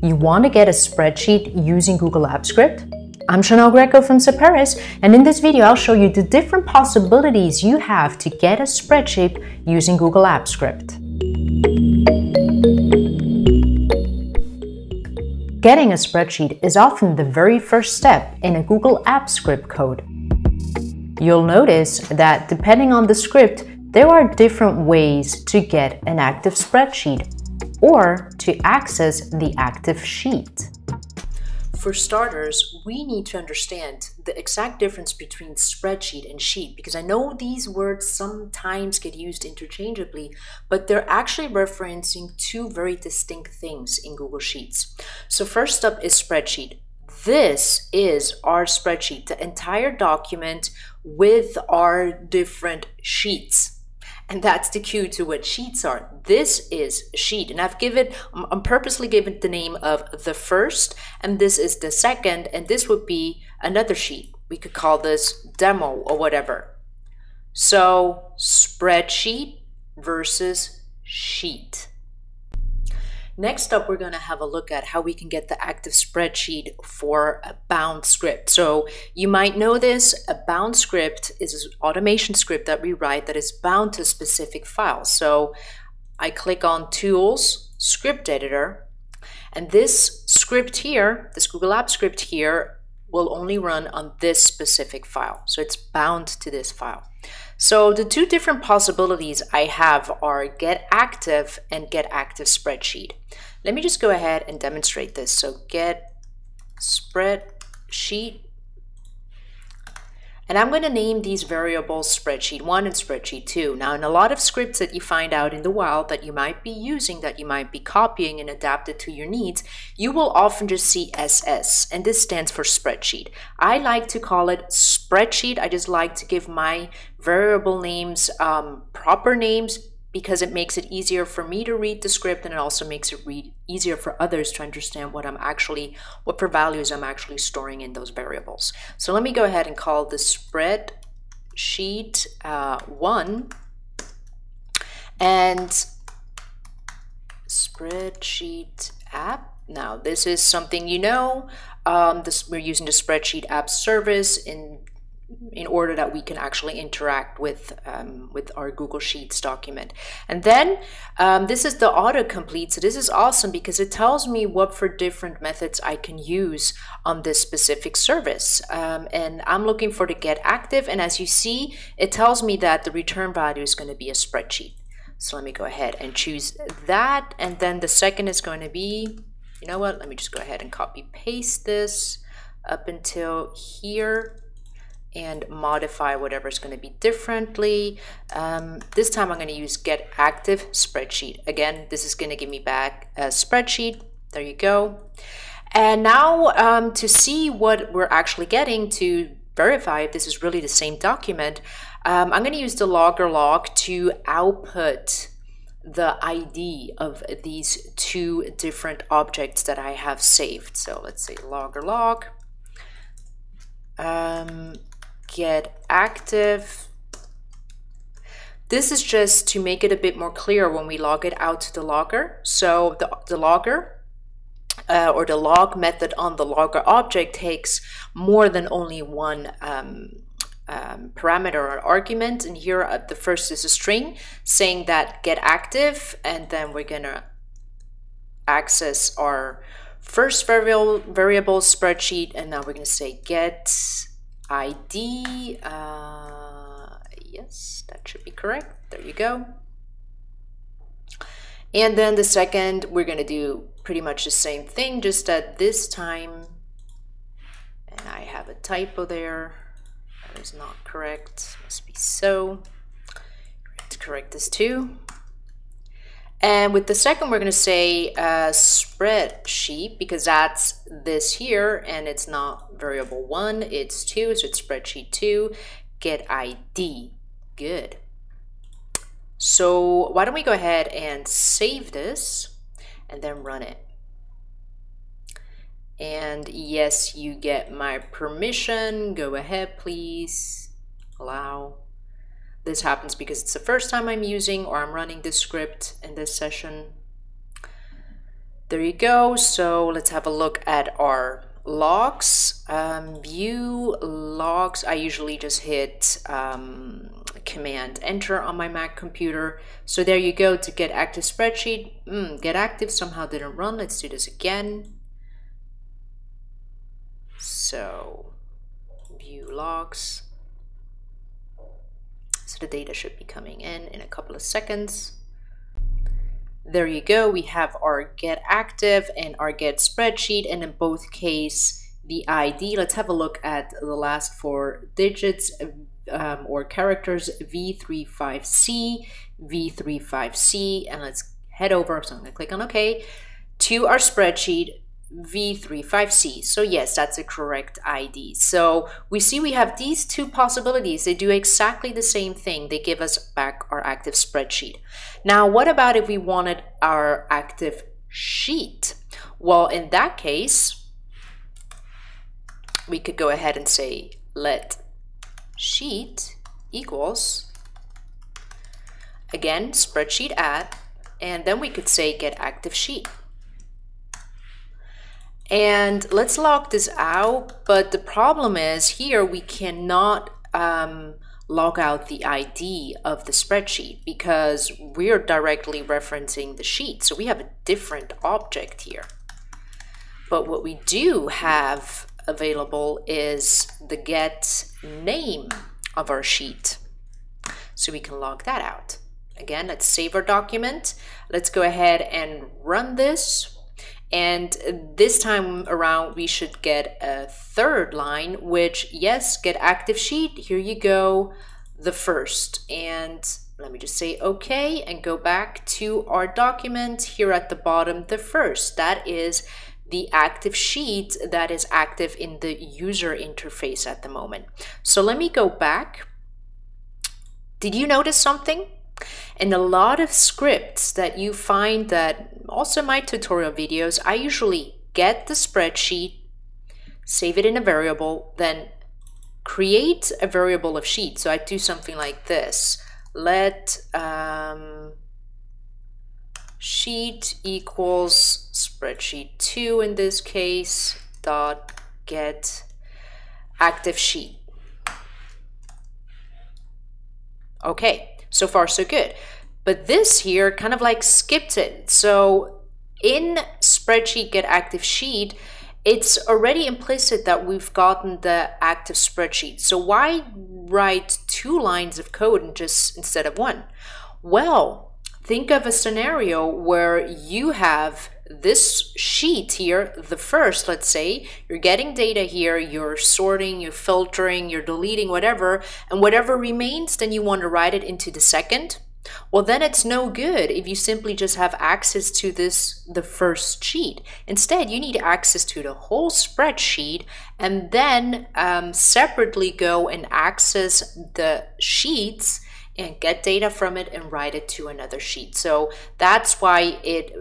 You want to get a spreadsheet using Google Apps Script? I'm Chanel Greco from Saperis, and in this video I'll show you the different possibilities you have to get a spreadsheet using Google Apps Script. Getting a spreadsheet is often the very first step in a Google Apps Script code. You'll notice that depending on the script, there are different ways to get an active spreadsheet or to access the active sheet. For starters, we need to understand the exact difference between spreadsheet and sheet because I know these words sometimes get used interchangeably, but they're actually referencing two very distinct things in Google Sheets. So, first up is spreadsheet. This is our spreadsheet, the entire document with our different sheets. And that's the cue to what sheets are. This is sheet, and I've given, I'm purposely given the name of the first, and this is the second, and this would be another sheet. We could call this demo or whatever. So spreadsheet versus sheet. Next up, we're going to have a look at how we can get the active spreadsheet for a bound script. So you might know this, a bound script is an automation script that we write that is bound to a specific file. So I click on Tools, Script Editor, and this script here, this Google Apps script here, will only run on this specific file. So it's bound to this file. So the two different possibilities I have are get active and get active spreadsheet. Let me just go ahead and demonstrate this. So get spreadsheet and I'm going to name these variables spreadsheet 1 and spreadsheet 2. Now, in a lot of scripts that you find out in the wild that you might be using, that you might be copying and adapted to your needs, you will often just see SS, and this stands for spreadsheet. I like to call it spreadsheet. I just like to give my variable names um, proper names because it makes it easier for me to read the script and it also makes it read easier for others to understand what I'm actually, what for values I'm actually storing in those variables. So let me go ahead and call the spreadsheet uh, one and spreadsheet app. Now this is something you know. Um, this, we're using the spreadsheet app service in in order that we can actually interact with um, with our Google Sheets document. And then um, this is the autocomplete. So this is awesome because it tells me what for different methods I can use on this specific service. Um, and I'm looking for the get active. And as you see, it tells me that the return value is going to be a spreadsheet. So let me go ahead and choose that. And then the second is going to be, you know what, let me just go ahead and copy paste this up until here and modify whatever's going to be differently. Um, this time I'm going to use get active spreadsheet. Again, this is going to give me back a spreadsheet. There you go. And now um, to see what we're actually getting to verify if this is really the same document, um, I'm going to use the logger log to output the ID of these two different objects that I have saved. So let's say logger log. Um, get active. This is just to make it a bit more clear when we log it out to the logger. So the, the logger uh, or the log method on the logger object takes more than only one um, um, parameter or argument. And here uh, the first is a string saying that get active, and then we're gonna access our first variable variable spreadsheet, and now we're gonna say get ID, uh, yes, that should be correct. There you go. And then the second, we're going to do pretty much the same thing, just that this time, and I have a typo there. That is not correct. Must be so. To correct this too. And with the second, we're going to say uh, spreadsheet because that's this here and it's not variable one, it's two, so it's spreadsheet two, get ID. Good. So why don't we go ahead and save this and then run it. And yes, you get my permission. Go ahead, please. Allow. This happens because it's the first time I'm using or I'm running this script in this session. There you go. So let's have a look at our logs. Um, view logs. I usually just hit um, Command Enter on my Mac computer. So there you go to get active spreadsheet. Mm, get active somehow didn't run. Let's do this again. So view logs. The data should be coming in in a couple of seconds. There you go. We have our get active and our get spreadsheet. And in both case, the ID, let's have a look at the last four digits um, or characters V35C, V35C, and let's head over. So I'm gonna click on OK to our spreadsheet V35C. So yes, that's a correct ID. So we see we have these two possibilities. They do exactly the same thing. They give us back our active spreadsheet. Now, what about if we wanted our active sheet? Well, in that case, we could go ahead and say let sheet equals, again, spreadsheet app, and then we could say get active sheet. And let's log this out, but the problem is here we cannot um, log out the ID of the spreadsheet because we're directly referencing the sheet. So we have a different object here. But what we do have available is the get name of our sheet. So we can log that out. Again, let's save our document. Let's go ahead and run this and this time around, we should get a third line, which, yes, get active sheet. Here you go, the first. And let me just say okay and go back to our document here at the bottom, the first. That is the active sheet that is active in the user interface at the moment. So let me go back. Did you notice something? And a lot of scripts that you find that also my tutorial videos, I usually get the spreadsheet, save it in a variable, then create a variable of sheet. So I do something like this. Let um, sheet equals spreadsheet 2 in this case dot get active sheet. Okay, so far, so good. But this here kind of like skipped it. So in spreadsheet get active sheet, it's already implicit that we've gotten the active spreadsheet. So why write two lines of code and just instead of one? Well, think of a scenario where you have this sheet here, the first, let's say, you're getting data here, you're sorting, you're filtering, you're deleting, whatever, and whatever remains, then you want to write it into the second. Well, then it's no good if you simply just have access to this, the first sheet. Instead, you need access to the whole spreadsheet and then um, separately go and access the sheets and get data from it and write it to another sheet. So that's why it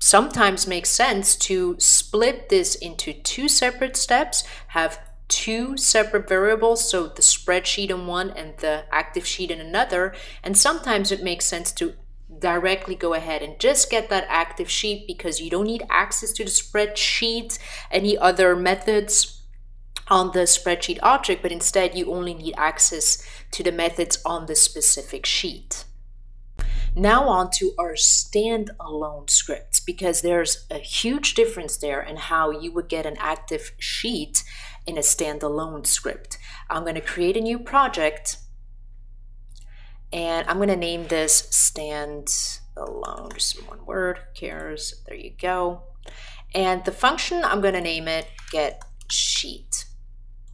sometimes makes sense to split this into two separate steps, have two separate variables, so the spreadsheet in one and the active sheet in another. And sometimes it makes sense to directly go ahead and just get that active sheet because you don't need access to the spreadsheet, any other methods on the spreadsheet object, but instead you only need access to the methods on the specific sheet. Now on to our standalone scripts because there's a huge difference there in how you would get an active sheet in a standalone script. I'm going to create a new project and I'm going to name this standalone, just one word, cares, there you go. And the function, I'm going to name it get sheet.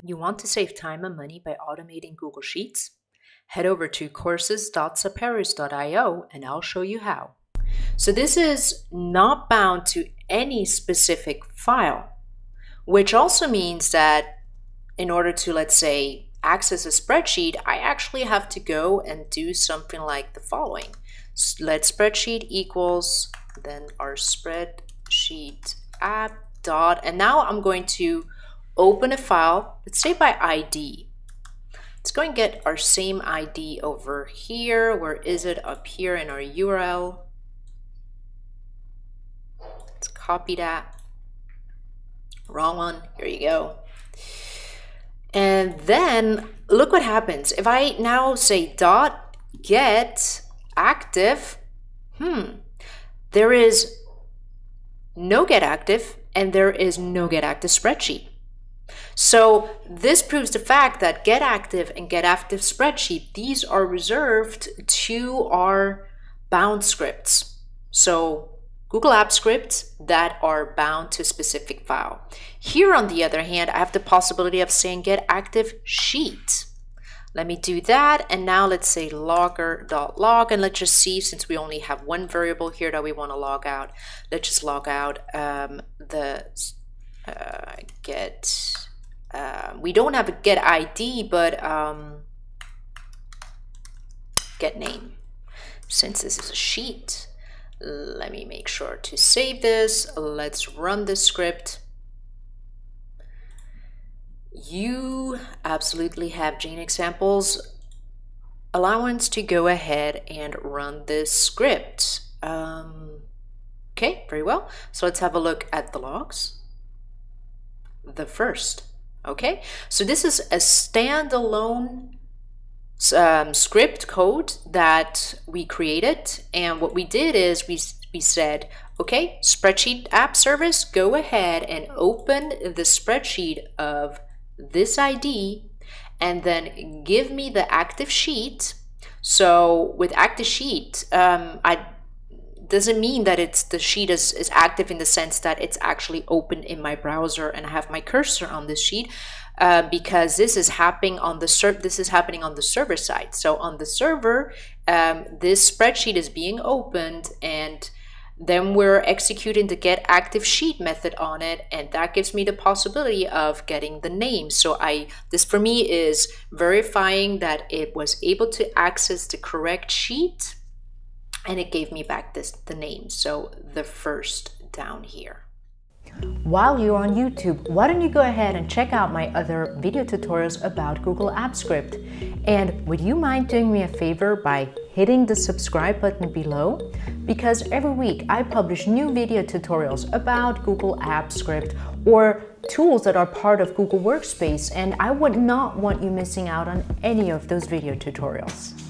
You want to save time and money by automating Google Sheets? Head over to courses.saperis.io and I'll show you how. So this is not bound to any specific file, which also means that in order to, let's say, access a spreadsheet, I actually have to go and do something like the following. Let spreadsheet equals then our spreadsheet app dot, and now I'm going to open a file, let's say by ID. Let's go and get our same ID over here. Where is it? Up here in our URL. Let's copy that. Wrong one. Here you go. And then look what happens. If I now say dot get active, hmm, there is no get active and there is no get active spreadsheet. So this proves the fact that get active and get active spreadsheet, these are reserved to our bound scripts. So Google Apps scripts that are bound to a specific file. Here, on the other hand, I have the possibility of saying get active sheet. Let me do that. And now let's say logger.log and let's just see since we only have one variable here that we want to log out. Let's just log out um, the uh, get, uh, we don't have a get ID, but um, get name. Since this is a sheet, let me make sure to save this. Let's run the script. You absolutely have gene examples allowance to go ahead and run this script. Um, okay, very well. So let's have a look at the logs. The first, okay? So this is a standalone um, script code that we created. And what we did is we, we said, okay, spreadsheet app service, go ahead and open the spreadsheet of this ID and then give me the active sheet. So with active sheet, um, I doesn't mean that it's the sheet is, is active in the sense that it's actually open in my browser and I have my cursor on this sheet. Uh, because this is happening on the ser- this is happening on the server side. So on the server, um, this spreadsheet is being opened and then we're executing the get active sheet method on it and that gives me the possibility of getting the name so i this for me is verifying that it was able to access the correct sheet and it gave me back this the name so the first down here while you're on YouTube, why don't you go ahead and check out my other video tutorials about Google Apps Script? And would you mind doing me a favor by hitting the subscribe button below? Because every week I publish new video tutorials about Google Apps Script or tools that are part of Google Workspace, and I would not want you missing out on any of those video tutorials.